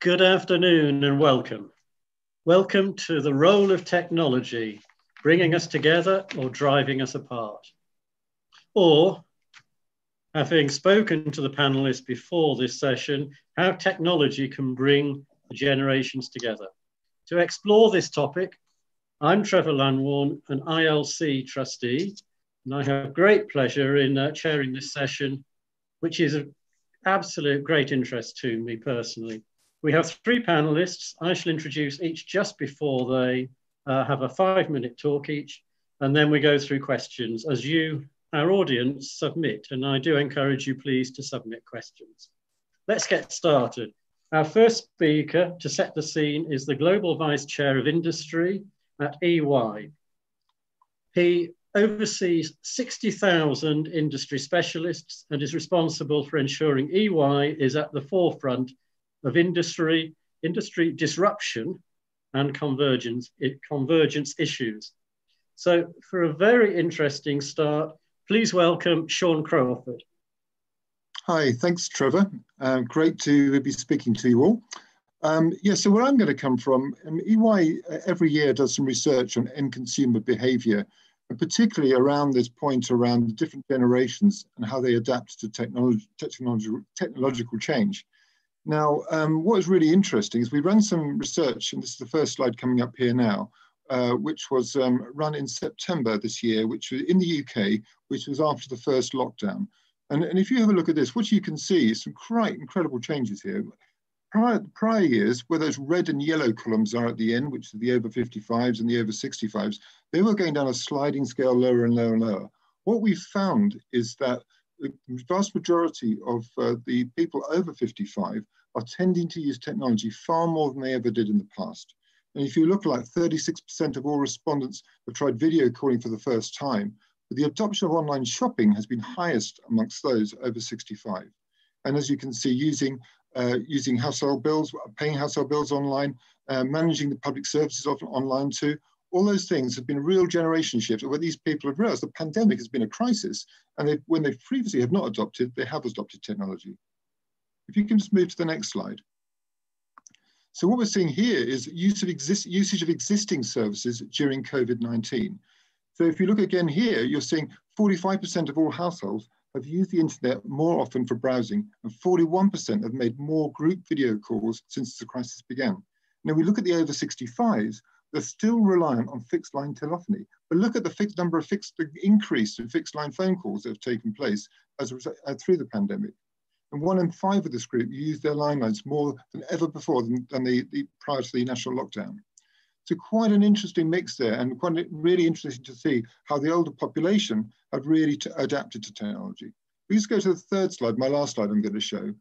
Good afternoon and welcome. Welcome to the role of technology, bringing us together or driving us apart. Or, having spoken to the panelists before this session, how technology can bring the generations together. To explore this topic, I'm Trevor Llanwarne, an ILC trustee, and I have great pleasure in uh, chairing this session, which is of absolute great interest to me personally. We have three panelists. I shall introduce each just before they uh, have a five minute talk each, and then we go through questions as you, our audience, submit. And I do encourage you, please, to submit questions. Let's get started. Our first speaker to set the scene is the Global Vice Chair of Industry at EY. He oversees 60,000 industry specialists and is responsible for ensuring EY is at the forefront of industry, industry disruption and convergence, convergence issues. So for a very interesting start, please welcome Shaun Crawford. Hi, thanks, Trevor. Uh, great to be speaking to you all. Um, yeah, so where I'm going to come from, um, EY uh, every year does some research on end consumer behavior, and particularly around this point around the different generations and how they adapt to technology, technology technological change. Now, um, what is really interesting is we ran some research, and this is the first slide coming up here now, uh, which was um, run in September this year, which was in the UK, which was after the first lockdown. And, and if you have a look at this, what you can see is some quite incredible changes here. Prior, prior years, where those red and yellow columns are at the end, which are the over 55s and the over 65s, they were going down a sliding scale lower and lower and lower. What we found is that the vast majority of uh, the people over 55 are tending to use technology far more than they ever did in the past. And if you look like 36% of all respondents have tried video calling for the first time, but the adoption of online shopping has been highest amongst those over 65. And as you can see, using, uh, using household bills, paying household bills online, uh, managing the public services often online too, all those things have been real generation shifts where these people have realized the pandemic has been a crisis and they, when they previously have not adopted, they have adopted technology. If you can just move to the next slide. So what we're seeing here is use of exist, usage of existing services during COVID-19. So if you look again here, you're seeing 45% of all households have used the internet more often for browsing and 41% have made more group video calls since the crisis began. Now we look at the over 65s, they're still reliant on fixed line telephony. But look at the fixed number of fixed increase in fixed line phone calls that have taken place as a, uh, through the pandemic. And one in five of this group use their line lines more than ever before than, than the, the, prior to the national lockdown. So quite an interesting mix there and quite really interesting to see how the older population have really adapted to technology. Please go to the third slide, my last slide I'm going to show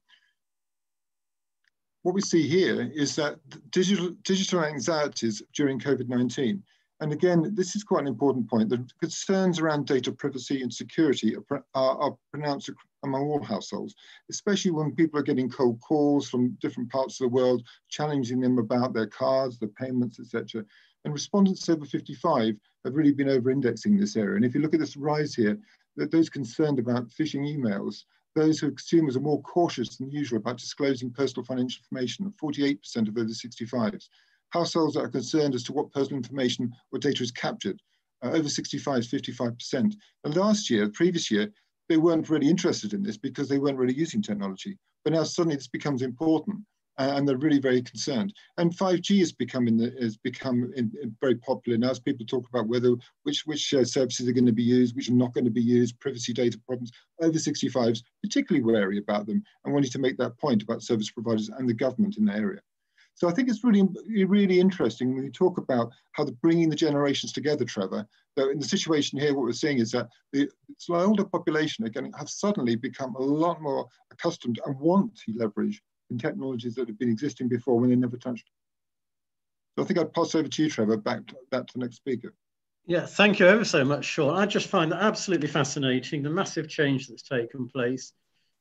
what we see here is that digital, digital anxieties during COVID-19. And again, this is quite an important point. The concerns around data privacy and security are, are, are, pronounced among all households, especially when people are getting cold calls from different parts of the world, challenging them about their cards, their payments, etc. And respondents over 55 have really been over-indexing this area. And if you look at this rise here, that those concerned about phishing emails those who are consumers are more cautious than usual about disclosing personal financial information, 48% of over 65s. Households are concerned as to what personal information or data is captured, uh, over 65 55%. And last year, previous year, they weren't really interested in this because they weren't really using technology. But now suddenly this becomes important and they're really very concerned. And 5G has become the, has become in, in very popular now as people talk about whether which which uh, services are going to be used, which are not going to be used, privacy data problems. Over 65s particularly wary about them and wanting to make that point about service providers and the government in the area. So I think it's really, really interesting when you talk about how the bringing the generations together, Trevor. That in the situation here, what we're seeing is that the older population are to have suddenly become a lot more accustomed and want to leverage in technologies that have been existing before when they never touched. So I think I'd pass over to you, Trevor, back to, back to the next speaker. Yeah, thank you ever so much, Shaun. I just find that absolutely fascinating, the massive change that's taken place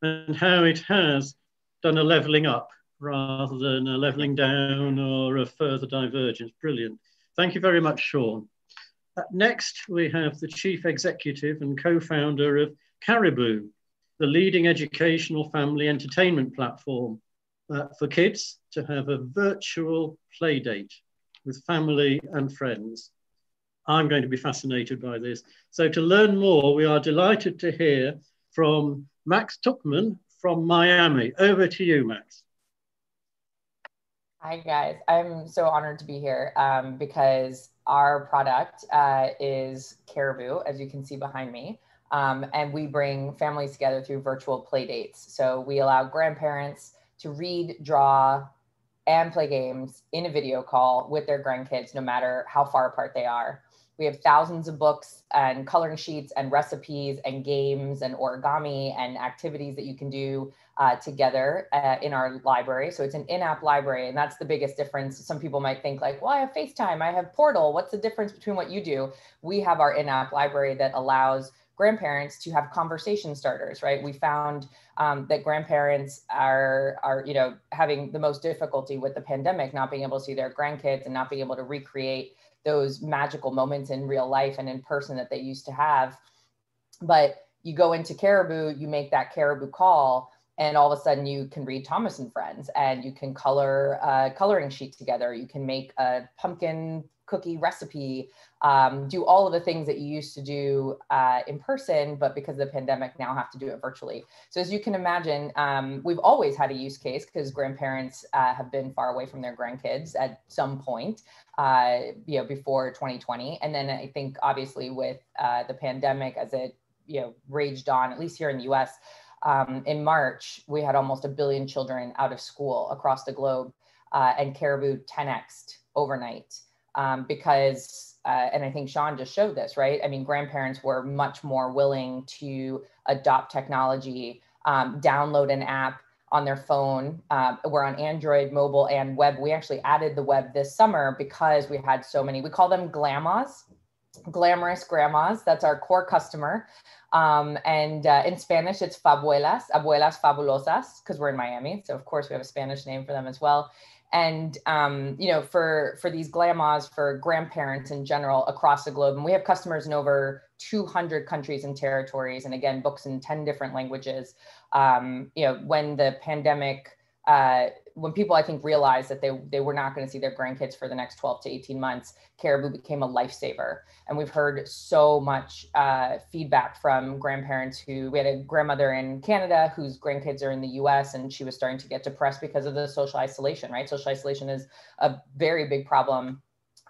and how it has done a levelling up rather than a levelling down or a further divergence. Brilliant. Thank you very much, Shaun. Uh, next, we have the Chief Executive and co-founder of Caribu, the leading educational family entertainment platform uh, for kids to have a virtual play date with family and friends. I'm going to be fascinated by this. So to learn more, we are delighted to hear from Max Tuchman from Miami. Over to you, Max. Hi, guys. I'm so honored to be here um, because our product uh, is Caribu, as you can see behind me. Um, and we bring families together through virtual play dates. So we allow grandparents to read, draw, and play games in a video call with their grandkids, no matter how far apart they are. We have thousands of books and coloring sheets and recipes and games and origami and activities that you can do uh, together uh, in our library. So it's an in-app library, and that's the biggest difference. Some people might think like, well, I have FaceTime, I have Portal. What's the difference between what you do? We have our in-app library that allows grandparents to have conversation starters, right? We found um, that grandparents are, are, you know, having the most difficulty with the pandemic, not being able to see their grandkids and not being able to recreate those magical moments in real life and in person that they used to have. But you go into Caribu, you make that Caribu call, and all of a sudden you can read Thomas and Friends, and you can color a coloring sheet together. You can make a pumpkin cookie recipe, um, do all of the things that you used to do uh, in person, but because of the pandemic now have to do it virtually. So as you can imagine, um, we've always had a use case because grandparents uh, have been far away from their grandkids at some point, uh, you know, before 2020. And then I think obviously with uh, the pandemic as it, you know, raged on, at least here in the US, um, in March, we had almost a billion children out of school across the globe uh, and Caribu 10xed overnight um, because, uh, and I think Shaun just showed this, right? I mean, grandparents were much more willing to adopt technology, um, download an app on their phone. Uh, we're on Android, mobile, and web. We actually added the web this summer because we had so many, we call them glamas, glamorous grandmas. That's our core customer. Um, and uh, in Spanish, it's fabuelas, abuelas fabulosas, because we're in Miami. So, of course, we have a Spanish name for them as well and um, you know for for these glamas for grandparents in general across the globe and we have customers in over 200 countries and territories and again books in 10 different languages. Um, you know when the pandemic uh, when people I think realized that they they were not going to see their grandkids for the next 12 to 18 months, Caribu became a lifesaver. And we've heard so much uh, feedback from grandparents who we had a grandmother in Canada whose grandkids are in the U.S. and she was starting to get depressed because of the social isolation. Right, social isolation is a very big problem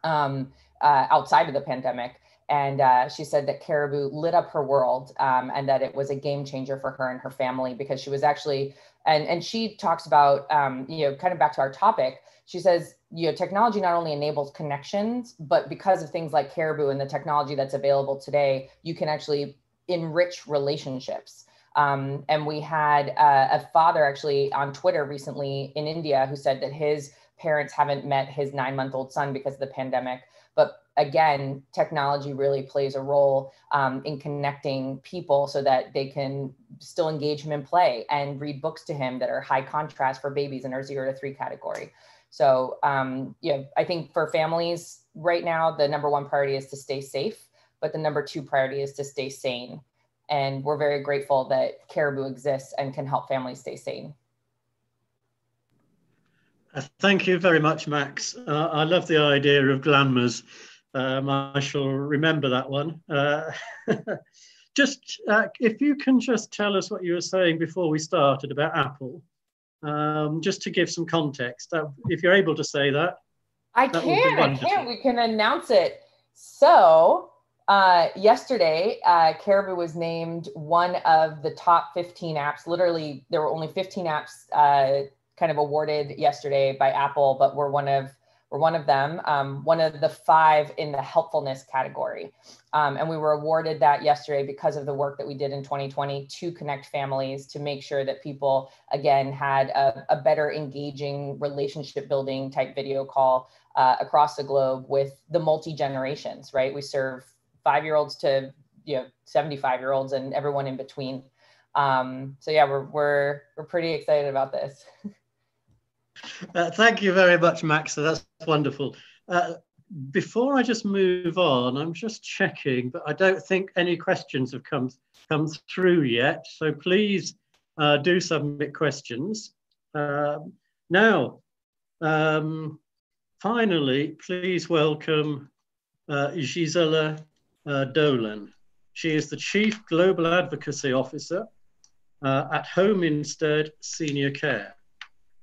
um, uh, outside of the pandemic. And uh, she said that Caribu lit up her world um, and that it was a game changer for her and her family because she was actually and and she talks about um, you know kind of back to our topic she says you know technology not only enables connections but because of things like Caribu and the technology that's available today you can actually enrich relationships. Um, and we had uh, a father actually on twitter recently in india who said that his parents haven't met his nine month old son because of the pandemic. But again, technology really plays a role um, in connecting people so that they can still engage him in play and read books to him that are high contrast for babies in our zero to three category. So, um, know, I think for families right now, the number one priority is to stay safe, but the number two priority is to stay sane. And we're very grateful that Caribu exists and can help families stay sane. Uh, thank you very much, Max. Uh, I love the idea of glamours um, I shall remember that one. Uh, just uh, if you can just tell us what you were saying before we started about Apple, um, just to give some context. Uh, if you're able to say that. I that can, I can. We can announce it. So uh, yesterday, uh, Caribu was named one of the top 15 apps. Literally, there were only 15 apps uh, kind of awarded yesterday by Apple, but we're one of we're one of them, um, one of the five in the helpfulness category. Um, and we were awarded that yesterday because of the work that we did in 2020 to connect families to make sure that people, again, had a, a better engaging relationship building type video call uh, across the globe with the multi generations, right? We serve five year olds to you know 75 year olds and everyone in between. Um, so yeah, we're, we're, we're pretty excited about this. Uh, thank you very much, Max. That's wonderful. Uh, before I just move on, I'm just checking, but I don't think any questions have come come through yet. So please uh, do submit questions. Um, Now, um, finally, please welcome uh, Jisella uh, Dolan. She is the Chief Global Advocacy Officer uh, at Home Instead Senior Care.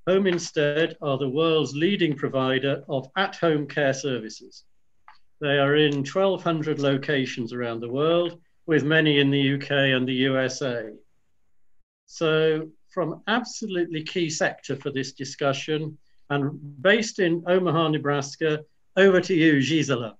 Home Instead are the world's leading provider of at-home care services. They are in 1,200 locations around the world, with many in the UK and the USA. So from absolutely key sector for this discussion and based in Omaha, Nebraska, over to you, Jisella.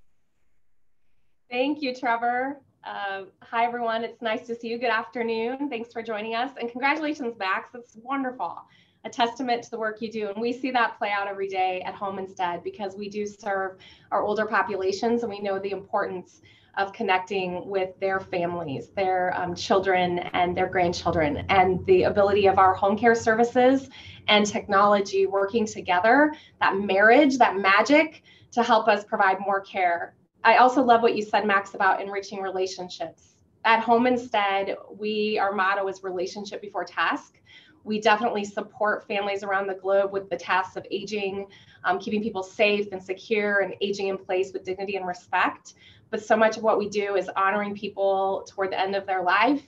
Thank you, Trevor. Uh, hi, everyone. It's nice to see you. Good afternoon. Thanks for joining us. And congratulations, Max. It's wonderful. A testament to the work you do. And we see that play out every day at home instead because we do serve our older populations and we know the importance of connecting with their families, their um, children, and their grandchildren, and the ability of our home care services and technology working together, that marriage, that magic to help us provide more care. I also love what you said, Max, about enriching relationships. At home instead, we our motto is relationship before task. We definitely support families around the globe with the tasks of aging, um, keeping people safe and secure, and aging in place with dignity and respect but so much of what we do is honoring people toward the end of their life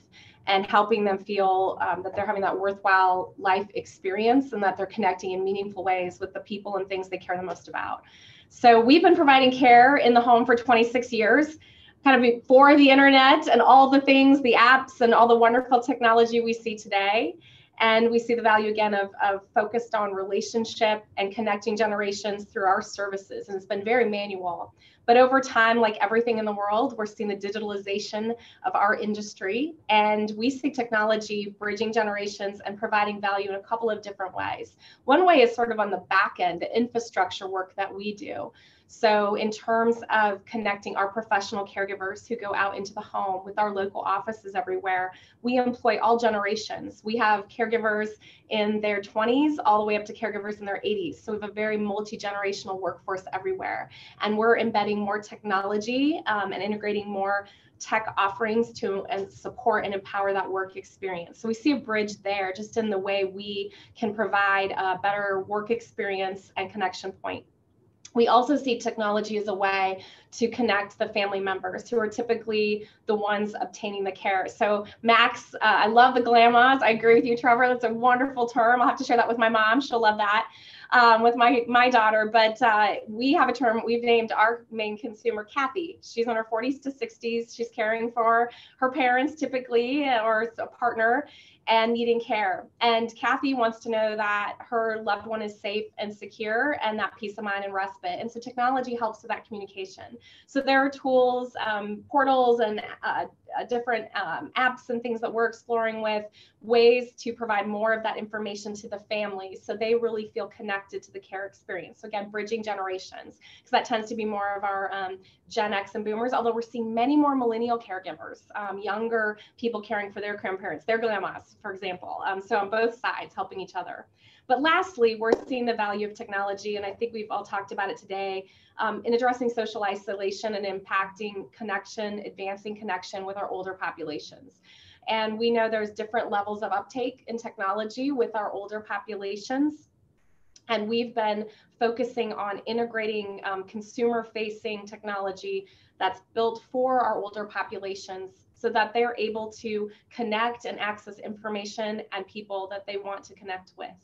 and helping them feel um, that they're having that worthwhile life experience and that they're connecting in meaningful ways with the people and things they care the most about. So we've been providing care in the home for 26 years, kind of before the internet and all the things, the apps and all the wonderful technology we see today. And we see the value again of, of focused on relationship and connecting generations through our services. And it's been very manual. But over time, like everything in the world, we're seeing the digitalization of our industry. And we see technology bridging generations and providing value in a couple of different ways. One way is sort of on the back end, the infrastructure work that we do. So, in terms of connecting our professional caregivers who go out into the home with our local offices everywhere, we employ all generations. We have caregivers in their 20s all the way up to caregivers in their 80s. So, we have a very multi generational workforce everywhere. And we're embedding more technology um, and integrating more tech offerings to and support and empower that work experience. So we see a bridge there just in the way we can provide a better work experience and connection point we also see technology as a way to connect the family members who are typically the ones obtaining the care. So, Max, uh, I love the glamas. I agree with you, Trevor. That's a wonderful term. I'll have to share that with my mom. She'll love that. Um, with my my daughter, but uh, we have a term we've named our main consumer Kathy. She's in her 40s to 60s. She's caring for her parents typically or a partner, and needing care. And Kathy wants to know that her loved one is safe and secure and that peace of mind and respite. And so technology helps with that communication. So there are tools, um, portals, and uh, uh, different um, apps and things that we're exploring with ways to provide more of that information to the family so they really feel connected to the care experience. So again, bridging generations, because that tends to be more of our um, Gen X and boomers, although we're seeing many more millennial caregivers, um, younger people caring for their grandparents, their grandmas, for example. Um, so on both sides, helping each other. But lastly, we're seeing the value of technology, and I think we've all talked about it today, um, in addressing social isolation and impacting connection, advancing connection with our older populations. And we know there's different levels of uptake in technology with our older populations. And we've been focusing on integrating um, consumer facing technology that's built for our older populations so that they're able to connect and access information and people that they want to connect with.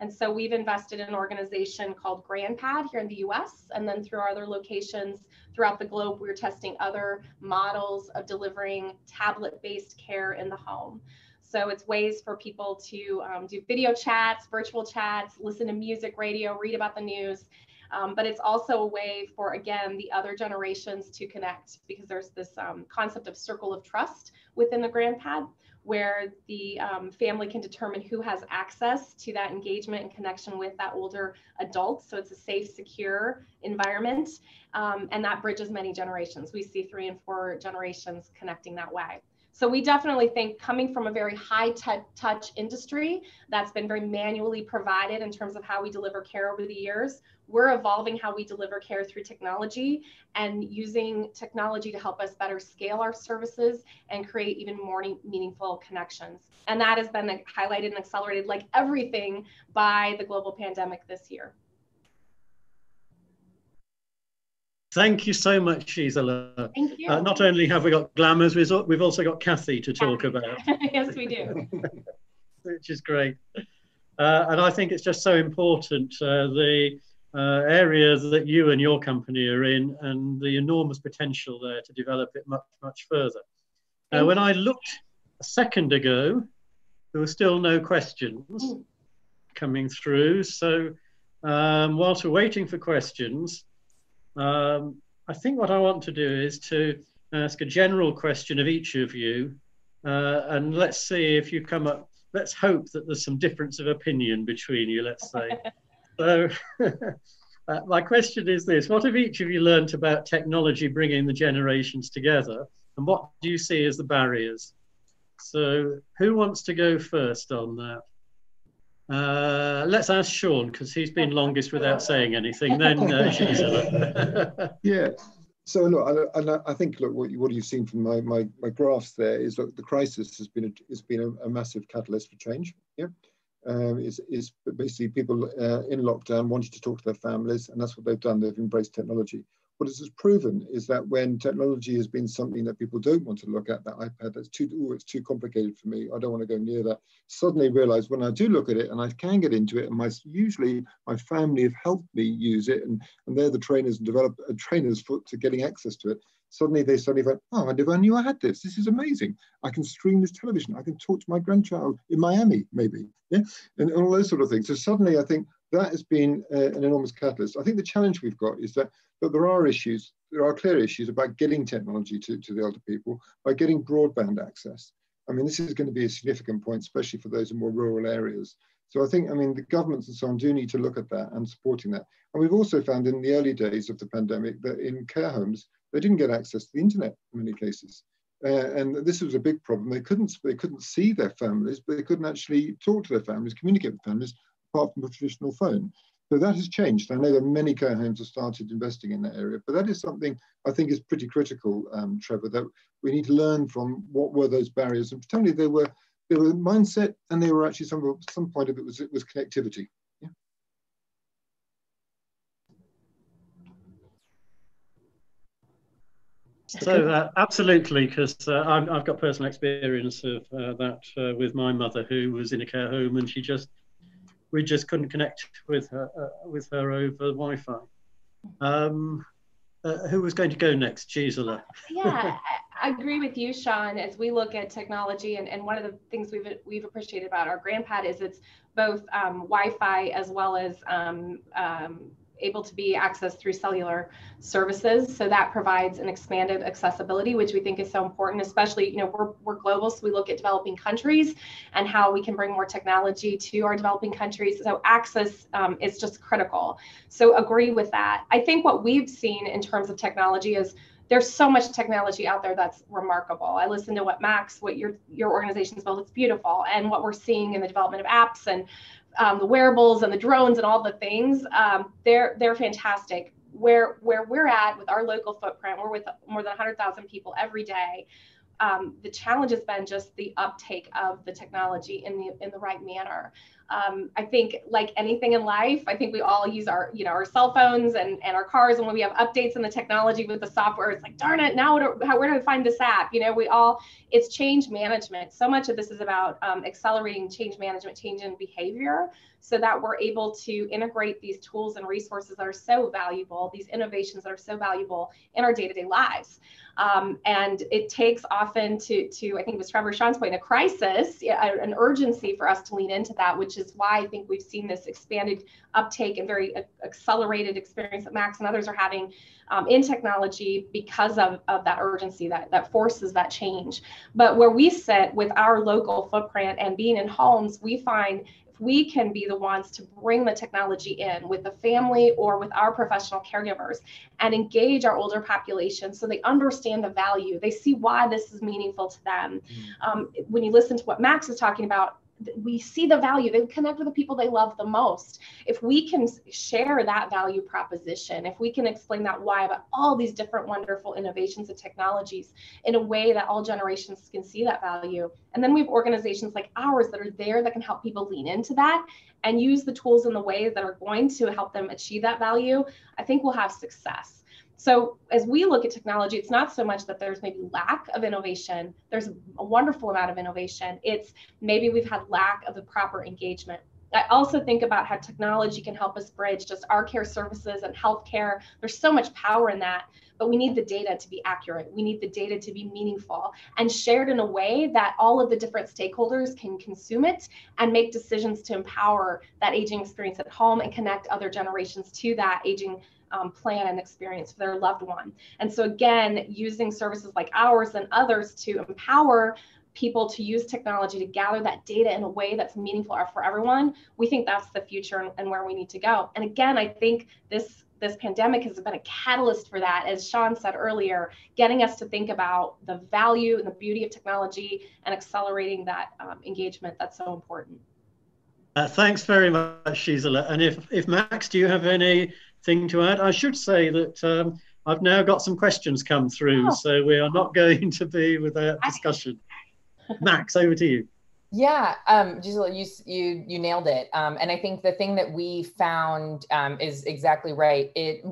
And so we've invested in an organization called GrandPad here in the US. And then through our other locations throughout the globe, we're testing other models of delivering tablet based care in the home. So it's ways for people to um, do video chats, virtual chats, listen to music, radio, read about the news. Um, but it's also a way for, again, the other generations to connect because there's this um, concept of circle of trust within the GrandPad where the um, family can determine who has access to that engagement and connection with that older adult. So it's a safe, secure environment. Um, and that bridges many generations. We see three and four generations connecting that way. So we definitely think coming from a very high touch industry that's been very manually provided in terms of how we deliver care over the years, we're evolving how we deliver care through technology and using technology to help us better scale our services and create even more meaningful connections. And that has been highlighted and accelerated like everything by the global pandemic this year. Thank you so much, Jisella. Thank you. Uh, not only have we got glamours, we've also got Kathy to talk about. yes, we do. Which is great. Uh, and I think it's just so important uh, the uh, area that you and your company are in and the enormous potential there to develop it much, much further. Uh, when I looked a second ago, there were still no questions mm. coming through. So um, whilst we're waiting for questions, um, I think what I want to do is to ask a general question of each of you, uh, and let's see if you come up. Let's hope that there's some difference of opinion between you. Let's say. so, uh, my question is this: What have each of you learnt about technology bringing the generations together, and what do you see as the barriers? So, who wants to go first on that? Uh, let's ask Shaun because he's been longest without saying anything. Then uh, yeah. So look, and I, I, think look what, you, what you've seen from my, my, my graphs there is that the crisis has been a, has been a, a massive catalyst for change. Yeah, um, is is basically people uh, in lockdown wanting to talk to their families, and that's what they've done. They've embraced technology what has proven is that when technology has been something that people don't want to look at, that iPad, that's too, oh, it's too complicated for me. I don't want to go near that. Suddenly realize when I do look at it and I can get into it, and my usually my family have helped me use it, and, and they're the trainers and develop uh, trainers for to getting access to it. Suddenly they suddenly went, oh, I never knew I had this. This is amazing. I can stream this television. I can talk to my grandchild in Miami, maybe, yeah, and, and all those sort of things. So suddenly I think that has been uh, an enormous catalyst. I think the challenge we've got is that but there are issues, there are clear issues about getting technology to, to the older people by getting broadband access. I mean, this is going to be a significant point, especially for those in more rural areas. So I think, I mean, the governments and so on do need to look at that and supporting that. And we've also found in the early days of the pandemic that in care homes, they didn't get access to the internet in many cases. Uh, and this was a big problem. They couldn't, they couldn't see their families, but they couldn't actually talk to their families, communicate with families, apart from a traditional phone. So that has changed. I know that many care homes have started investing in that area, but that is something I think is pretty critical, um, Trevor, that we need to learn from what were those barriers. And particularly they were they were mindset and they were actually some some point of it was it was connectivity. So uh, absolutely, because uh, I've got personal experience of uh, that uh, with my mother, who was in a care home, and she just we just couldn't connect with her uh, with her over Wi-Fi. Um, uh, who was going to go next, Jisella? yeah, I, agree with you, Shaun. As we look at technology, and, and one of the things we've we've appreciated about our GrandPad is it's both um, Wi-Fi as well as um, um, able to be accessed through cellular services. So that provides an expanded accessibility, which we think is so important, especially, you know, we're, we're global. So we look at developing countries and how we can bring more technology to our developing countries. So access um, is just critical. So agree with that. I think what we've seen in terms of technology is there's so much technology out there that's remarkable. I listen to what Max, what your your organization's built, it's beautiful, and what we're seeing in the development of apps and um, the wearables and the drones and all the things, um, they're they're fantastic. Where where we're at with our local footprint, we're with more than 100,000 people every day. Um, the challenge has been just the uptake of the technology in the in the right manner um, I think like anything in life, I think we all use our, you know, our cell phones and, and our cars. And when we have updates in the technology with the software, it's like, darn it, now how, where do I find this app? You know, we all, it's change management. So much of this is about um, accelerating change management, change in behavior so that we're able to integrate these tools and resources that are so valuable, these innovations that are so valuable in our day-to-day lives. Um, and it takes often to, to, I think it was Trevor Shaun's point, a crisis, an urgency for us to lean into that, which is why I think we've seen this expanded uptake and very accelerated experience that Max and others are having um, in technology because of, of that urgency that, that forces that change. But where we sit with our local footprint and being in homes, we find if we can be the ones to bring the technology in with the family or with our professional caregivers and engage our older population so they understand the value, they see why this is meaningful to them. Mm. Um, when you listen to what Max is talking about, we see the value they connect with the people they love the most. If we can share that value proposition if we can explain that why about all these different wonderful innovations and technologies in a way that all generations can see that value. And then we have organizations like ours that are there that can help people lean into that and use the tools in the ways that are going to help them achieve that value. I think we'll have success so as we look at technology, it's not so much that there's maybe lack of innovation. There's a wonderful amount of innovation. It's maybe we've had lack of the proper engagement. I also think about how technology can help us bridge just our care services and healthcare. There's so much power in that, but we need the data to be accurate. We need the data to be meaningful and shared in a way that all of the different stakeholders can consume it and make decisions to empower that aging experience at home and connect other generations to that aging um, plan and experience for their loved one. And so, again, using services like ours and others to empower people to use technology to gather that data in a way that's meaningful for everyone, we think that's the future and, and where we need to go. And again, I think this this pandemic has been a catalyst for that, as Shaun said earlier, getting us to think about the value and the beauty of technology and accelerating that um, engagement that's so important. Uh, thanks very much, Jisella. And if, if Max, do you have anything to add. I should say that um, I've now got some questions come through, oh. so we are not going to be without discussion. Max, over to you. Yeah, um, Jisella, you you you nailed it. Um, and I think the thing that we found um, is exactly right. It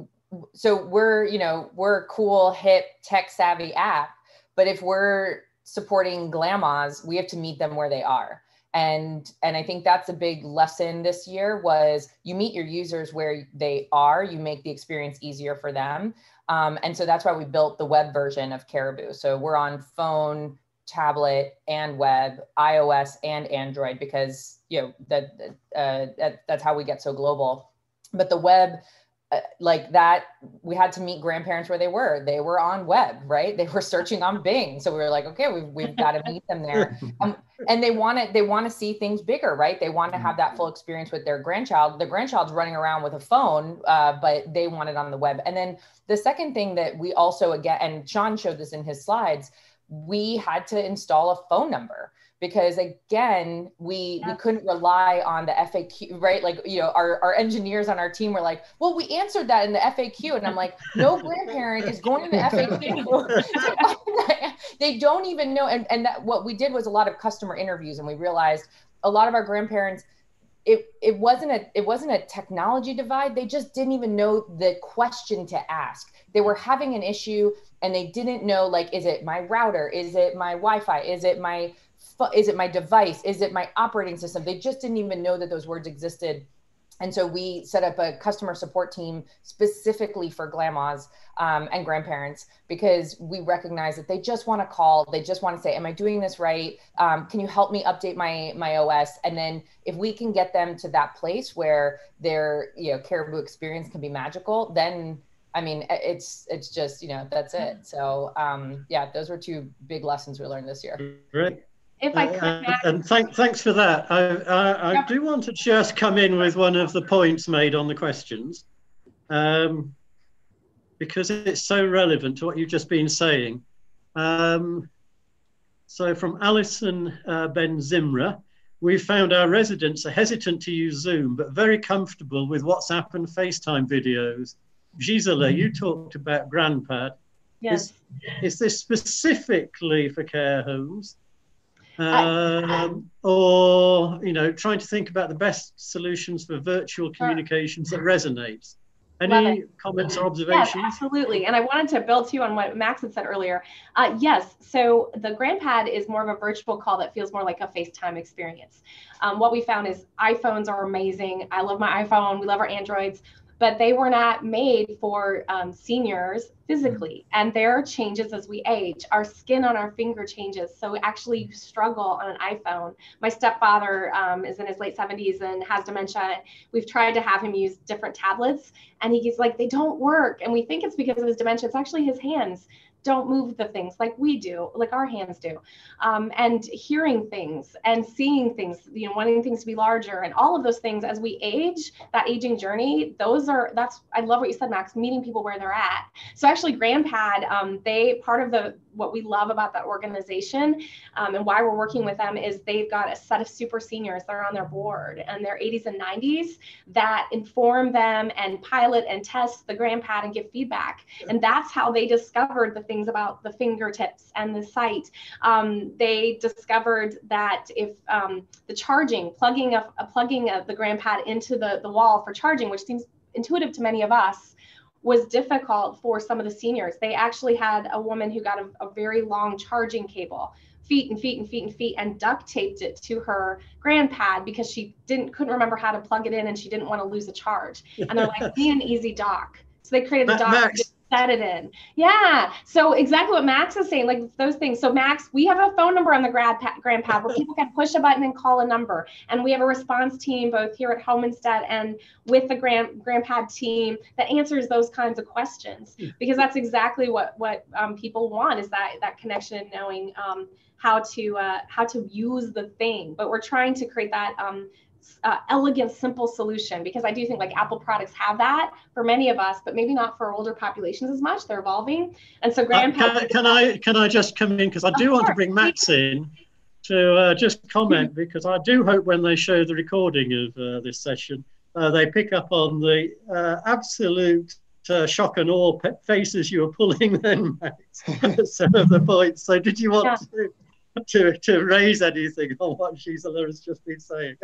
so we're you know we're a cool, hip, tech savvy app, but if we're supporting glamas, we have to meet them where they are and and i think that's a big lesson this year was you meet your users where they are you make the experience easier for them um, and so that's why we built the web version of Caribu so we're on phone tablet and web ios and android because you know that, uh, that that's how we get so global. But the web uh, like that we had to meet grandparents where they were. They were on web right? They were searching on bing. So we were like okay we've, we've got to meet them there. Um, and they want to they want to see things bigger right? They want to have that full experience with their grandchild. The grandchild's running around with a phone uh, but they want it on the web. And then the second thing that we also again and Shaun showed this in his slides we had to install a phone number because again we we couldn't rely on the faq right? Like you know our, our engineers on our team were like well we answered that in the faq and i'm like no grandparent is going to the faq they don't even know and, and that what we did was a lot of customer interviews and we realized a lot of our grandparents it it wasn't a it wasn't a technology divide. They just didn't even know the question to ask. They were having an issue and they didn't know like is it my router? Is it my wi-fi? Is it my is it my device? Is it my operating system? They just didn't even know that those words existed. And so we set up a customer support team specifically for glamas um, and grandparents because we recognize that they just want to call. They just want to say am i doing this right? Um, can you help me update my my os and then if we can get them to that place where their you know Caribu experience can be magical then I mean, it's it's just you know that's it. So um, yeah, those were two big lessons we learned this year. Great if I could. Uh, and thank, thanks for that. I, I, I, do want to just come in with one of the points made on the questions, um, because it's so relevant to what you've just been saying. Um, so from Alison uh, Ben Zimra, we found our residents are hesitant to use Zoom, but very comfortable with WhatsApp and FaceTime videos. Jisella, you mm. talked about GrandPad. Yes. Is, is this specifically for care homes? um, or you know trying to think about the best solutions for virtual communications that resonates any comments or observations? yes, absolutely. And i wanted to build too on what max had said earlier. Uh, yes so the grandpad is more of a virtual call that feels more like a facetime experience. Um, what we found is iphones are amazing. I love my iphone. We love our androids but they were not made for um, seniors physically. Mm-hmm. And there are changes as we age. Our skin on our finger changes. So we actually struggle on an iPhone. My stepfather um, is in his late 70s and has dementia. We've tried to have him use different tablets, and he's like, they don't work. And we think it's because of his dementia. It's actually his hands don't move the things like we do, like our hands do, um, and hearing things and seeing things, you know, wanting things to be larger and all of those things as we age, that aging journey, those are, that's, I love what you said, Max, meeting people where they're at. So actually GrandPad, um, they, part of the, what we love about that organization um, and why we're working with them is they've got a set of super seniors that are on their board and their 80s and 90s that inform them and pilot and test the GrandPad and give feedback. And that's how they discovered the things about the fingertips and the sight. Um, they discovered that if um, the charging, plugging of a plugging of the GrandPad into the, the wall for charging, which seems intuitive to many of us, was difficult for some of the seniors. They actually had a woman who got a, a, very long charging cable, feet and feet and feet and feet, and duct taped it to her GrandPad because she didn't couldn't remember how to plug it in and she didn't want to lose a charge. And they're like, be an easy dock. So they created a dock. Max, set it in. Yeah. So exactly what Max is saying, like those things. So Max, we have a phone number on the grad pa- GrandPad where people can push a button and call a number. And we have a response team both here at Home Instead and with the Grand GrandPad team that answers those kinds of questions hmm. because that's exactly what what um, people want is that that connection and knowing um, how to uh, how to use the thing. But we're trying to create that um, uh, elegant, simple solution because I do think like Apple products have that for many of us, but maybe not for older populations as much. They're evolving, and so grandpa. Uh, can, can I can I just come in because I do want to bring Max in to uh, just comment because I do hope when they show the recording of uh, this session, uh, they pick up on the uh, absolute shock and awe faces you were pulling then, Max. some of the points. So did you want yeah. to? To, to raise anything on what Jisella has just been saying.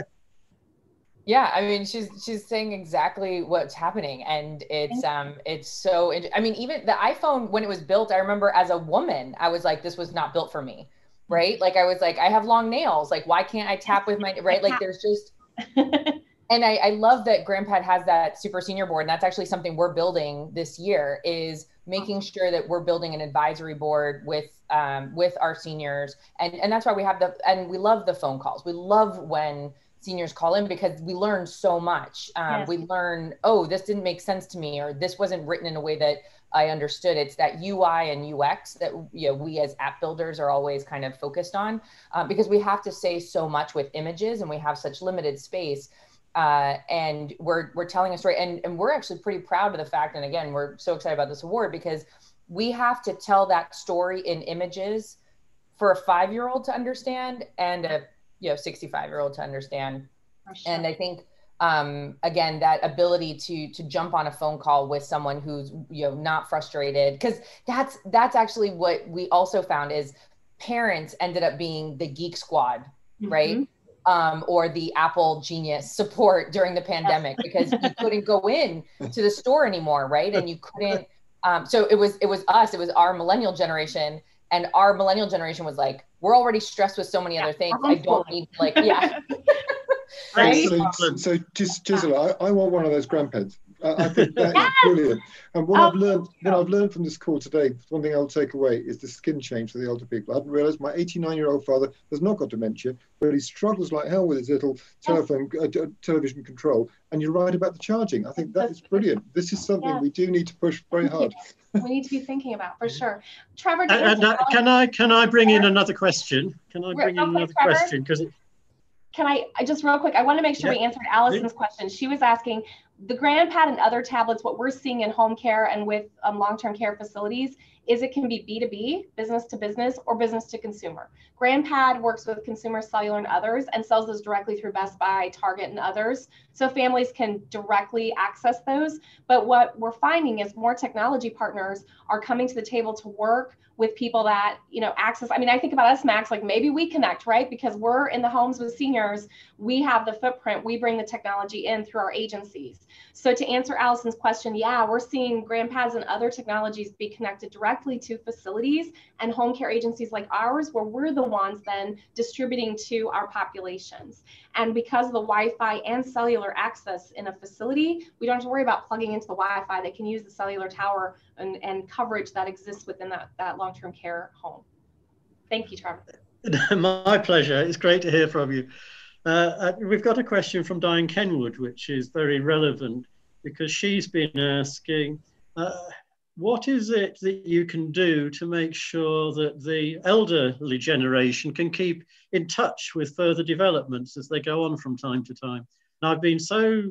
Yeah, I mean, she's she's saying exactly what's happening, and it's um it's so. I mean, even the iPhone when it was built, I remember as a woman, I was like, this was not built for me, right? Like I was like, I have long nails, like why can't I tap with my right? Like there's just. and I, I love that GrandPad has that super senior board, and that's actually something we're building this year. Is making sure that we're building an advisory board with um, with our seniors, and and that's why we have the and we love the phone calls. We love when seniors call in because we learn so much. Um, yes. We learn, oh, this didn't make sense to me, or this wasn't written in a way that I understood. It's that UI and UX that you know we as app builders are always kind of focused on, um, because we have to say so much with images and we have such limited space. Uh, and we're we're telling a story, and and we're actually pretty proud of the fact. And again, we're so excited about this award because we have to tell that story in images for a five year old to understand and a you know 65 year old to understand sure. and i think um, again that ability to to jump on a phone call with someone who's you know not frustrated because that's that's actually what we also found is parents ended up being the geek squad mm-hmm. right um, or the apple genius support during the pandemic because you couldn't go in to the store anymore right and you couldn't um, so it was it was us it was our millennial generation and our millennial generation was like we're already stressed with so many other things i don't need like yeah. Right? so, so just Jisella, I, I want one of those GrandPads I think that yes! is brilliant. And what oh, I've learned, what I've learned from this call today, one thing I'll take away is the skin change for the older people. I hadn't realised my 89-year-old father has not got dementia, but he struggles like hell with his little telephone uh, television control. And you're right about the charging. I think that is brilliant. This is something yeah. we do need to push very hard. we need to be thinking about for sure. Trevor, and, uh, can I can I bring in another question? Can I bring in another question? Because can I, I just real quick, I want to make sure we answered Allison's question. She was asking the GrandPad and other tablets, what we're seeing in home care and with um, long-term care facilities is it can be B2B, business to business, or business to consumer. GrandPad works with Consumer Cellular and others and sells those directly through Best Buy, Target, and others. So families can directly access those. But what we're finding is more technology partners are coming to the table to work with people that you know access i mean i think about us max like maybe we connect right? Because we're in the homes with seniors we have the footprint we bring the technology in through our agencies. So to answer allison's question yeah we're seeing grandpads and other technologies be connected directly to facilities and home care agencies like ours where we're the ones then distributing to our populations. And because of the wi-fi and cellular access in a facility we don't have to worry about plugging into the wi-fi. They can use the cellular tower and, and coverage that exists within that, that long-term care home. Thank you, Trevor. My pleasure. It's great to hear from you. Uh, uh, we've got a question from Diane Kenwood, which is very relevant because she's been asking, uh, what is it that you can do to make sure that the elderly generation can keep in touch with further developments as they go on from time to time? And I've been so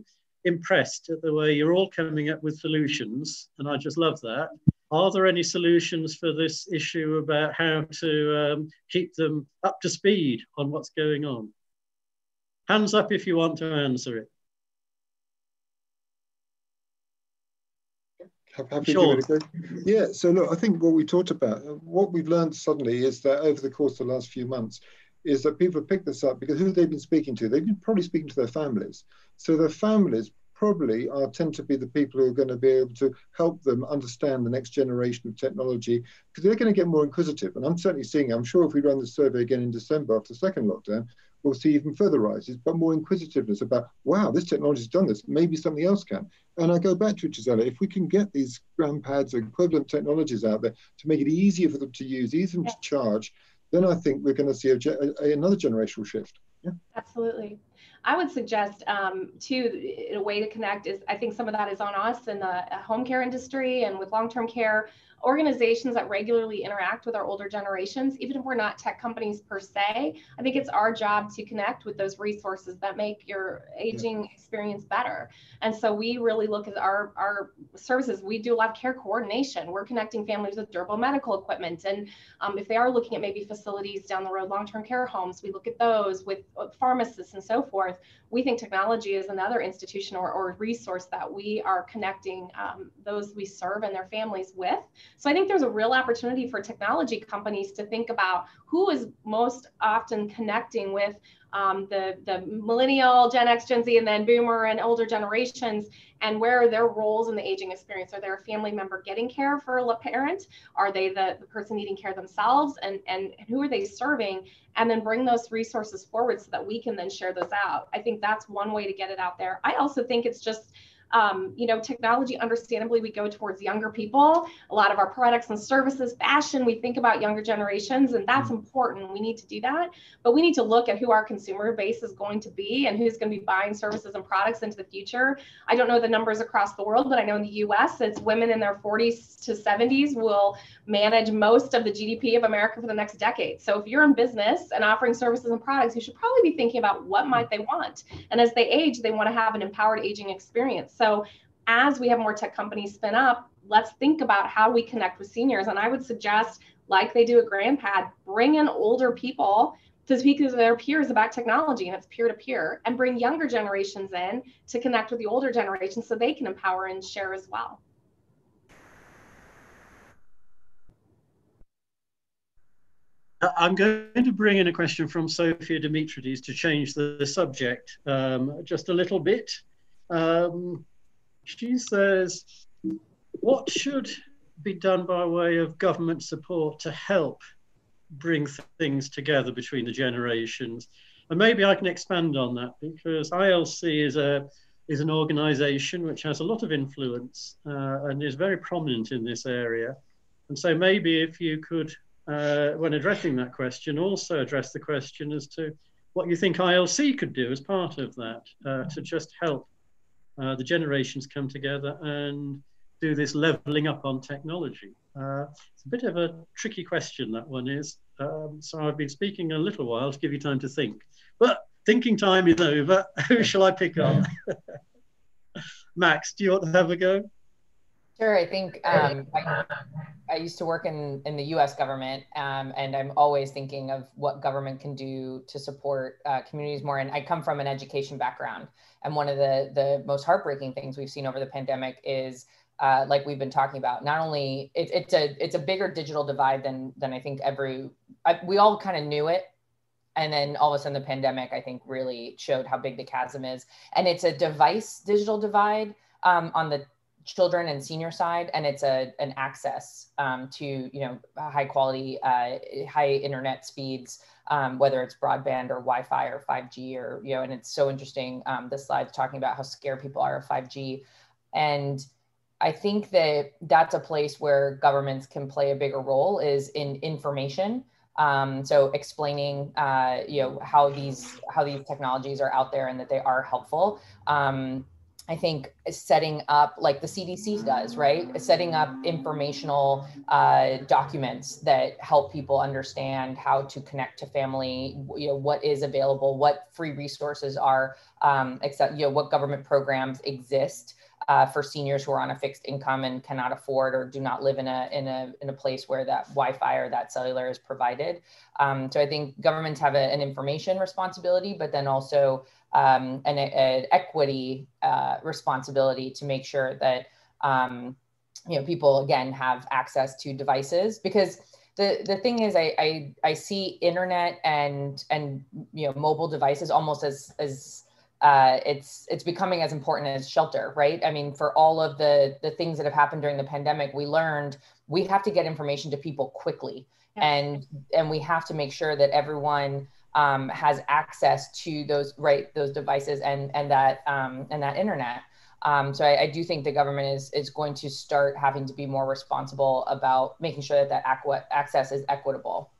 impressed at the way you're all coming up with solutions, and I just love that. Are there any solutions for this issue about how to um, keep them up to speed on what's going on? Hands up if you want to answer it. Happy sure. Yeah, so look, I think what we talked about, what we've learned suddenly is that over the course of the last few months, is that people have picked this up because who they've been speaking to, they've been probably speaking to their families. So their families probably are tend to be the people who are going to be able to help them understand the next generation of technology because they're going to get more inquisitive. And I'm certainly seeing, I'm sure if we run the survey again in December after the second lockdown, we'll see even further rises, but more inquisitiveness about, wow, this technology's done this, maybe something else can. And I go back to it, Jisella, if we can get these GrandPads or equivalent technologies out there to make it easier for them to use, easier yeah. to charge, then I think we're going to see a, a, another generational shift. Absolutely. I would suggest um, too a way to connect is I think some of that is on us in the home care industry and with long-term care organizations that regularly interact with our older generations, even if we're not tech companies per se, I think it's our job to connect with those resources that make your aging yeah. experience better. And so we really look at our, our services. We do a lot of care coordination. We're connecting families with durable medical equipment. And um, if they are looking at maybe facilities down the road, long-term care homes, we look at those with uh, pharmacists and so forth. We think technology is another institution or, or resource that we are connecting um, those we serve and their families with. So I think there's a real opportunity for technology companies to think about who is most often connecting with um, the, the millennial, Gen X, Gen Z, and then boomer and older generations, and where are their roles in the aging experience? Are they a family member getting care for a parent? Are they the, the person needing care themselves? And, and who are they serving? And then bring those resources forward so that we can then share those out. I think that's one way to get it out there. I also think it's just um, you know, technology, understandably, we go towards younger people. A lot of our products and services, fashion, we think about younger generations, and that's mm-hmm. important. We need to do that. But we need to look at who our consumer base is going to be and who's going to be buying services and products into the future. I don't know the numbers across the world, but I know in the US, it's women in their 40s to 70s will manage most of the GDP of America for the next decade. So if you're in business and offering services and products, you should probably be thinking about what might they want. And as they age, they want to have an empowered aging experience. So as we have more tech companies spin up, let's think about how we connect with seniors. And I would suggest, like they do at GrandPad, bring in older people to speak to their peers about technology and it's peer to peer and bring younger generations in to connect with the older generation so they can empower and share as well. I'm going to bring in a question from Sophia Dimitrides to change the, the subject um, just a little bit. Um, she says, what should be done by way of government support to help bring things together between the generations? And maybe I can expand on that because ILC is a is an organization which has a lot of influence uh, and is very prominent in this area. And so maybe if you could uh, when addressing that question, also address the question as to what you think ILC could do as part of that uh, to just help uh, the generations come together and do this leveling up on technology. Uh, it's a bit of a tricky question, that one is. Um, so I've been speaking a little while to give you time to think. But thinking time is over. Who shall I pick on? Max, do you want to have a go? Sure. I think um, I, I, used to work in, in the US government, um, and I'm always thinking of what government can do to support uh, communities more. And I come from an education background. And one of the, the most heartbreaking things we've seen over the pandemic is uh, like we've been talking about, not only it, it's a it's a bigger digital divide than than I think every I, we all kind of knew it, and then all of a sudden the pandemic I think really showed how big the chasm is, and it's a device digital divide um, on the children and senior side, and it's a an access um, to you know high quality, uh, high internet speeds, um, whether it's broadband or Wi-Fi or 5G or you know. And it's so interesting. Um, the slides talking about how scared people are of 5G, and I think that that's a place where governments can play a bigger role is in information. Um, so explaining, uh, you know, how these how these technologies are out there and that they are helpful. Um, I think setting up like the CDC does, right? Setting up informational uh, documents that help people understand how to connect to family, you know, what is available, what free resources are, um, except, you know, what government programs exist uh, for seniors who are on a fixed income and cannot afford or do not live in a in a in a place where that Wi-Fi or that cellular is provided. Um, so I think governments have a, an information responsibility, but then also um, an, an, equity uh, responsibility to make sure that um, you know people again have access to devices because the the thing is I, I I see internet and and you know mobile devices almost as as uh, it's it's becoming as important as shelter, right? I mean, for all of the the things that have happened during the pandemic, we learned we have to get information to people quickly, yeah. and and we have to make sure that everyone um, has access to those right those devices and and that um, and that internet. Um, so I, I, do think the government is is going to start having to be more responsible about making sure that that aqua- access is equitable.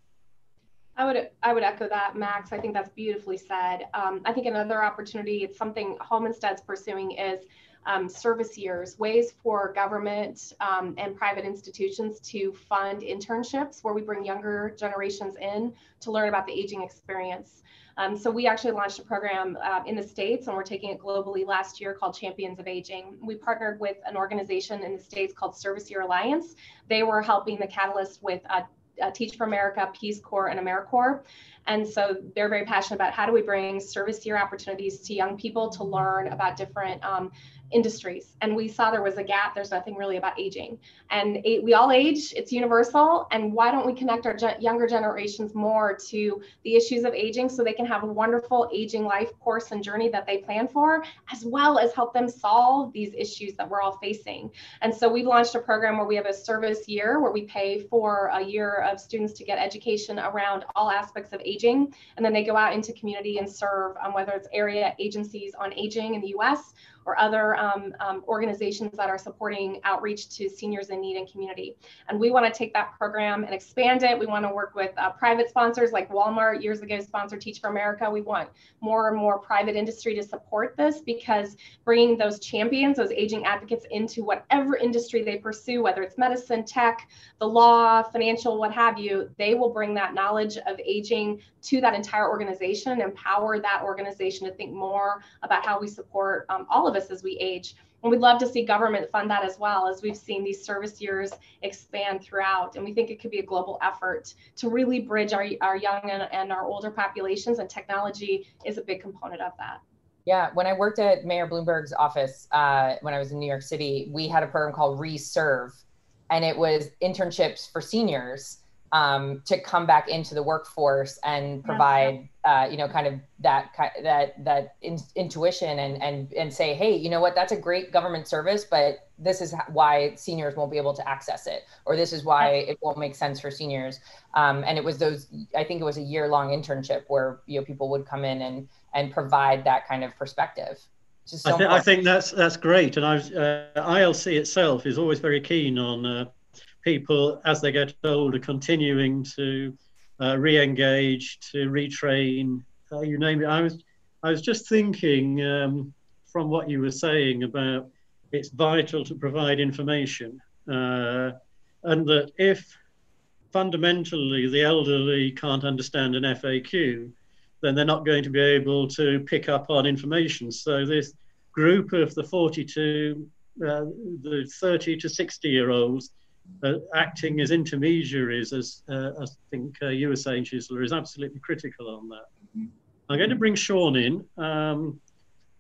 I would I would echo that, Max. I think that's beautifully said. Um, I think another opportunity, it's something Home Instead's pursuing, is um, service years, ways for government um, and private institutions to fund internships where we bring younger generations in to learn about the aging experience. Um, so we actually launched a program uh, in the States and we're taking it globally last year called Champions of Aging. We partnered with an organization in the States called Service Year Alliance. They were helping the Catalyst with uh, uh, Teach for America, Peace Corps, and AmeriCorps. And so they're very passionate about how do we bring service year opportunities to young people to learn about different um, industries. And we saw there was a gap. There's nothing really about aging. And we all age. It's universal. And why don't we connect our younger generations more to the issues of aging so they can have a wonderful aging life course and journey that they plan for as well as help them solve these issues that we're all facing. And so we've launched a program where we have a service year where we pay for a year of students to get education around all aspects of aging. And then they go out into community and serve um, whether it's area agencies on aging in the us or other um, um, organizations that are supporting outreach to seniors in need and community. And we want to take that program and expand it. We want to work with uh, private sponsors like Walmart years ago sponsored Teach for America. We want more and more private industry to support this because bringing those champions, those aging advocates into whatever industry they pursue, whether it's medicine, tech, the law, financial, what have you, they will bring that knowledge of aging to that entire organization and empower that organization to think more about how we support um, all of us as we age. And we'd love to see government fund that as well, as we've seen these service years expand throughout. And we think it could be a global effort to really bridge our, our young and, and our older populations, and technology is a big component of that. Yeah, when I worked at Mayor Bloomberg's office uh, when I was in New York City, we had a program called Reserve, and it was internships for seniors um, to come back into the workforce and provide, uh, you know, kind of that that that in, intuition and and and say, hey, you know what, that's a great government service, but this is why seniors won't be able to access it, or this is why it won't make sense for seniors. Um, and it was those, I think it was a year long internship where you know people would come in and and provide that kind of perspective. So I, th- I, think that's that's great, and I was, uh, ILC itself is always very keen on. Uh, people as they get older continuing to uh, re-engage, to retrain, uh, you name it. I was, I was just thinking um, from what you were saying about it's vital to provide information, uh, and that if fundamentally the elderly can't understand an FAQ, then they're not going to be able to pick up on information. So this group of the 42, uh, the 30 to 60 year olds uh, acting as intermediaries, as uh, I think uh, you were saying, Jisella, is absolutely critical on that. Mm-hmm. I'm going to bring Shaun in um,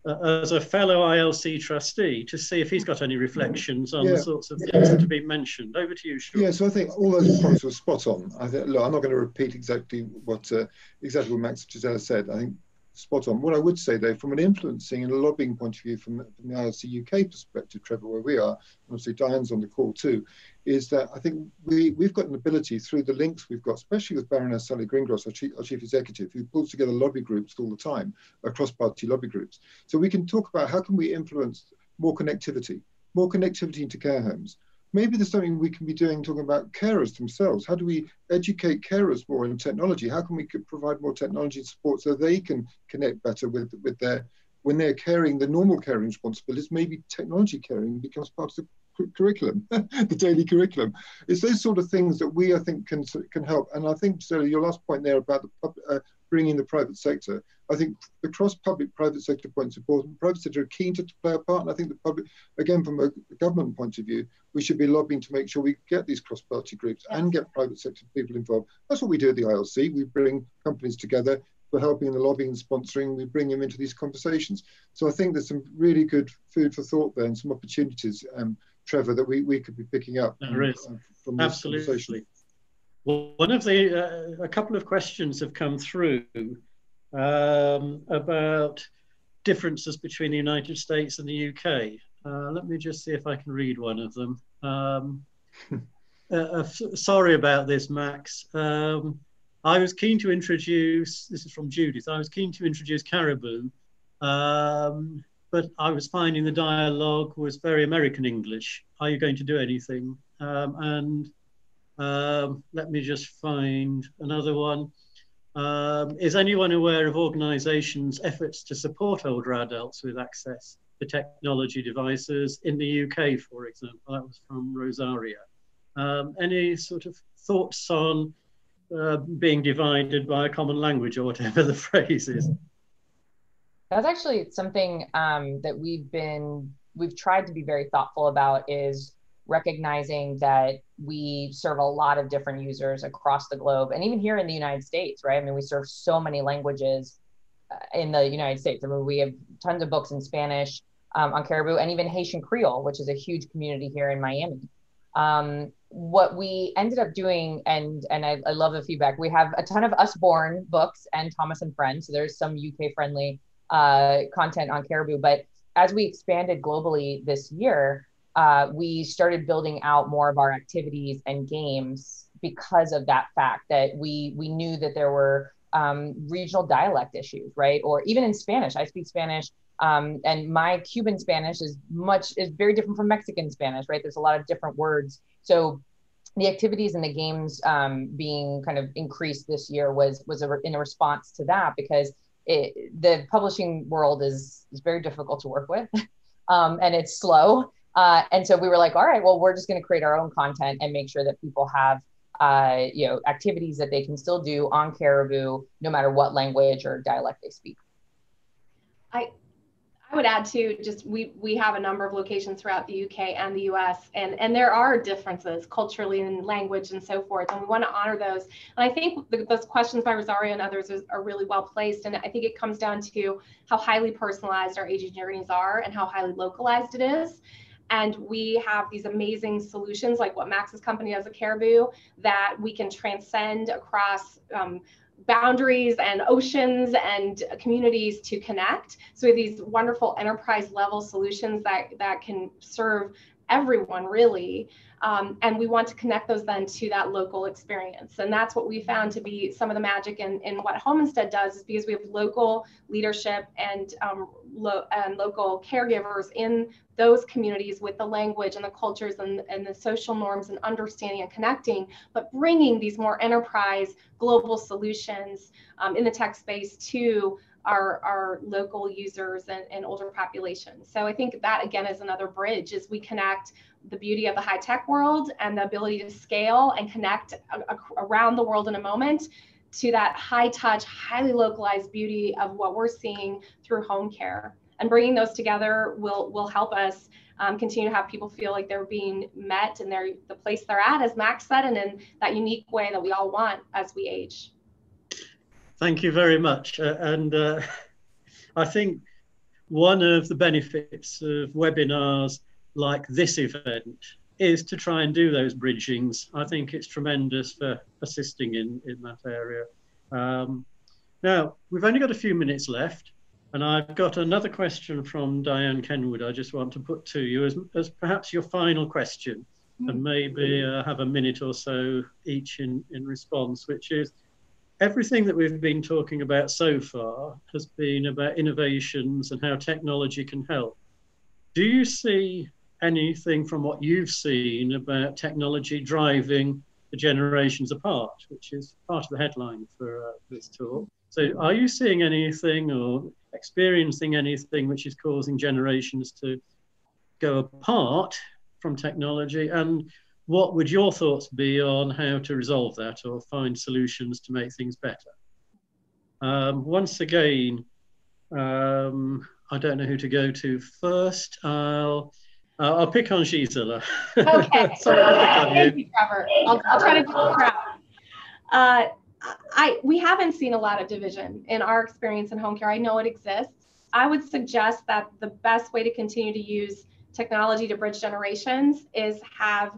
uh, as a fellow ILC trustee to see if he's got any reflections on yeah. the sorts of things that have been mentioned. Over to you, Shaun. Yeah, so I think all those points were spot on. I think, look, I'm not going to repeat exactly what uh, exactly what Max Jisella said. I think spot on. What I would say, though, from an influencing and a lobbying point of view, from, from the ILC UK perspective, Trevor, where we are, obviously Diane's on the call too, is that I think we, we've got an ability through the links we've got, especially with Baroness Sally Greengross, our chief, our chief executive, who pulls together lobby groups all the time, across party lobby groups. So we can talk about how can we influence more connectivity, more connectivity into care homes, maybe there's something we can be doing talking about carers themselves. How do we educate carers more in technology? How can we provide more technology support so they can connect better with with their when they're carrying the normal caring responsibilities, maybe technology caring becomes part of the curriculum, the daily curriculum. It's those sort of things that we, I think, can can help. And I think, Sarah, your last point there about the, uh, bringing the private sector, I think the cross public private sector point is important. Private sector are keen to play a part, and I think the public, again, from a government point of view, we should be lobbying to make sure we get these cross party groups yes. and get private sector people involved. That's what we do at the ILC. We bring companies together for helping in the lobbying and sponsoring. We bring them into these conversations. So I think there's some really good food for thought there and some opportunities, um, Trevor, that we, we could be picking up there. Uh, from this Absolutely. Well, one of the, uh, a couple of questions have come through um, about differences between the United States and the UK. Uh, let me just see if I can read one of them. Um, uh, uh sorry about this, Max. Um, I was keen to introduce, this is from Judith, I was keen to introduce Caribu, um, but I was finding the dialogue was very American English. Are you going to do anything? Um, and um, let me just find another one. Um, is anyone aware of organisations' efforts to support older adults with access to technology devices in the UK, for example? That was from Rosaria. Um, any sort of thoughts on uh, being divided by a common language or whatever the phrase is? That's actually something um, that we've been we've tried to be very thoughtful about is recognizing that we serve a lot of different users across the globe and even here in the United States, right? I mean, we serve so many languages uh, in the United States. I mean, we have tons of books in Spanish um, on Caribu and even Haitian Creole, which is a huge community here in Miami. Um, what we ended up doing, and and I, I, love the feedback. We have a ton of Usborne books and Thomas and Friends, so there's some UK friendly uh, content on Caribu. But as we expanded globally this year, uh, we started building out more of our activities and games because of that fact that we we knew that there were um, regional dialect issues, right? Or even in Spanish, I speak Spanish, um, and my Cuban Spanish is much is very different from Mexican Spanish, right? There's a lot of different words, so the activities and the games um, being kind of increased this year was was a, in a response to that because it, the publishing world is is very difficult to work with, um, and it's slow. Uh, and so we were like, all right, well, we're just going to create our own content and make sure that people have, uh, you know, activities that they can still do on Caribu, no matter what language or dialect they speak. I I would add to just we we have a number of locations throughout the UK and the US and and there are differences culturally and language and so forth and we want to honor those. And I think the, those questions by Rosario and others is, are really well placed and I think it comes down to how highly personalized our aging journeys are and how highly localized it is. And we have these amazing solutions like what Max's company does at Caribu that we can transcend across um, boundaries and oceans and communities to connect. So we have these wonderful enterprise level solutions that, that can serve everyone really. Um, and we want to connect those then to that local experience. And that's what we found to be some of the magic in, in what Home Instead does is because we have local leadership and, um, lo- and local caregivers in those communities with the language and the cultures and, and the social norms and understanding and connecting, but bringing these more enterprise global solutions um, in the tech space to our, our local users and, and older populations. So I think that again is another bridge as we connect the beauty of the high tech world and the ability to scale and connect a, a, around the world in a moment to that high touch, highly localized beauty of what we're seeing through home care. And bringing those together will will help us um, continue to have people feel like they're being met and they're the place they're at, as Max said, and in that unique way that we all want as we age. Thank you very much. Uh, and uh, I think one of the benefits of webinars like this event is to try and do those bridgings. I think it's tremendous for assisting in, in that area. Um, now, we've only got a few minutes left, and I've got another question from Diane Kenwood I just want to put to you as, as perhaps your final question, and maybe uh, have a minute or so each in, in response, which is, everything that we've been talking about so far has been about innovations and how technology can help. Do you see anything from what you've seen about technology driving the generations apart, which is part of the headline for uh, this talk? So, are you seeing anything or experiencing anything which is causing generations to go apart from technology? And what would your thoughts be on how to resolve that or find solutions to make things better? Um, once again, um, I don't know who to go to first. I'll uh, I'll pick on Jisella. Okay. Sorry, I'll pick on Thank you, you Trevor. I'll, I'll try to do the crowd. Uh, I we haven't seen a lot of division in our experience in home care. I know it exists. I would suggest that the best way to continue to use technology to bridge generations is have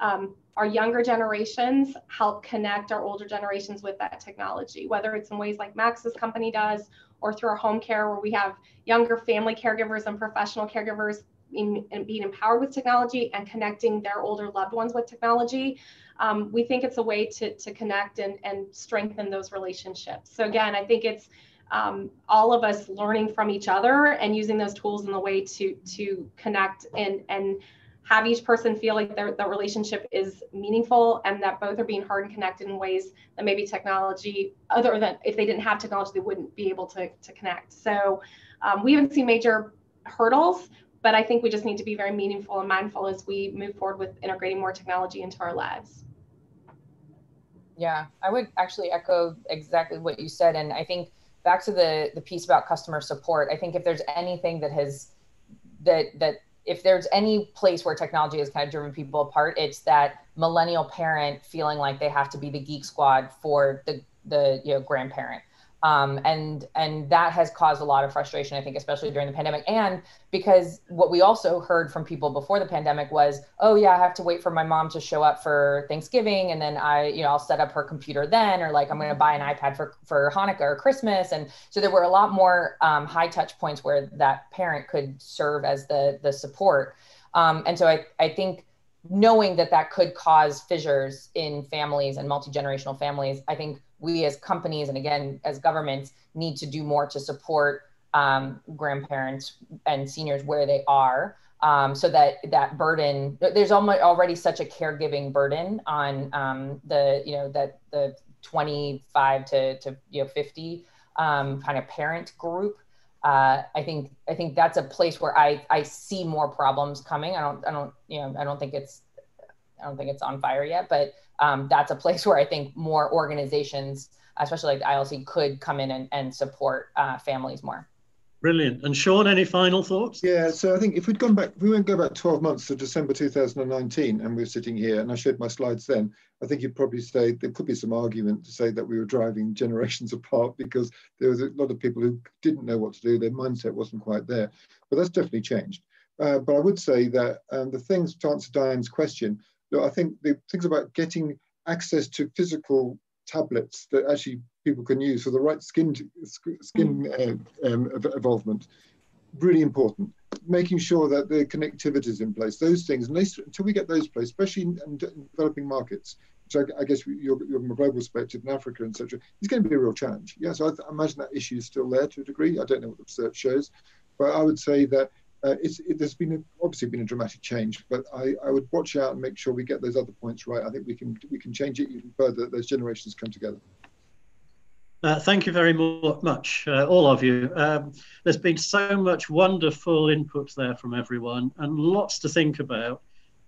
um, our younger generations help connect our older generations with that technology, whether it's in ways like Max's company does or through our home care where we have younger family caregivers and professional caregivers in, in being empowered with technology and connecting their older loved ones with technology. Um, we think it's a way to, to connect and, and strengthen those relationships. So again, I think it's um, all of us learning from each other and using those tools in the way to to connect and and have each person feel like their, the relationship is meaningful and that both are being heard and connected in ways that maybe technology, other than if they didn't have technology, they wouldn't be able to, to connect. So um, we haven't seen major hurdles, but I think we just need to be very meaningful and mindful as we move forward with integrating more technology into our lives. Yeah, I would actually echo exactly what you said. And I think back to the, the piece about customer support, I think if there's anything that has that that if there's any place where technology has kind of driven people apart, it's that millennial parent feeling like they have to be the geek squad for the the you know grandparent. Um, and and that has caused a lot of frustration, I think, especially during the pandemic. And because what we also heard from people before the pandemic was, oh yeah, I have to wait for my mom to show up for Thanksgiving, and then I, you know, I'll set up her computer then, or like I'm going to buy an iPad for for Hanukkah or Christmas. And so there were a lot more um, high touch points where that parent could serve as the the support. Um, and so I I think knowing that that could cause fissures in families and multi generational families, I think we as companies and again as governments need to do more to support um, grandparents and seniors where they are um, so that that burden there's almost already such a caregiving burden on um, the you know that the 25 to, to you know 50 um, kind of parent group uh, I think I think that's a place where I I see more problems coming. I don't I don't you know I don't think it's I don't think it's on fire yet, but um, that's a place where I think more organizations, especially like the ILC, could come in and, and support uh, families more. Brilliant. And Shaun, any final thoughts? Yeah, so I think if we'd gone back, if we went go back 12 months to December 2019 and we were sitting here and I showed my slides then, I think you'd probably say there could be some argument to say that we were driving generations apart because there was a lot of people who didn't know what to do, their mindset wasn't quite there. But that's definitely changed. Uh, but I would say that um, the things to answer Diane's question, I think the things about getting access to physical tablets that actually people can use for the right skin skin uh, um, evolvement, really important. Making sure that the connectivity is in place, those things, and they, until we get those placed, especially in, in developing markets, which I, I guess you're, you're from a global perspective in Africa, etc., is going to be a real challenge. Yeah, so I, I imagine that issue is still there to a degree. I don't know what the research shows, but I would say that uh, it, there's been a, obviously been a dramatic change, but I, I would watch out and make sure we get those other points right. I think we can we can change it even further. Those generations come together. Uh, thank you very much, uh, all of you. Um, there's been so much wonderful input there from everyone and lots to think about.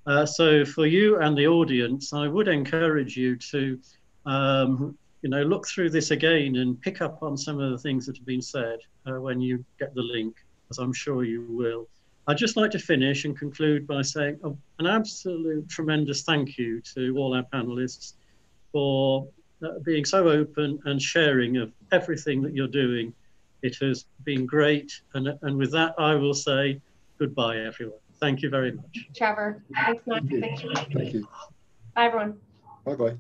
Uh, so for you and the audience, I would encourage you to, um, you know, look through this again and pick up on some of the things that have been said uh, when you get the link as I'm sure you will. I'd just like to finish and conclude by saying oh, an absolute tremendous thank you to all our panelists for uh, being so open and sharing of everything that you're doing. It has been great. And, and with that, I will say goodbye, everyone. Thank you very much. Trevor. Thanks, Matt. Thank you. Thank you. Bye, everyone. Bye bye.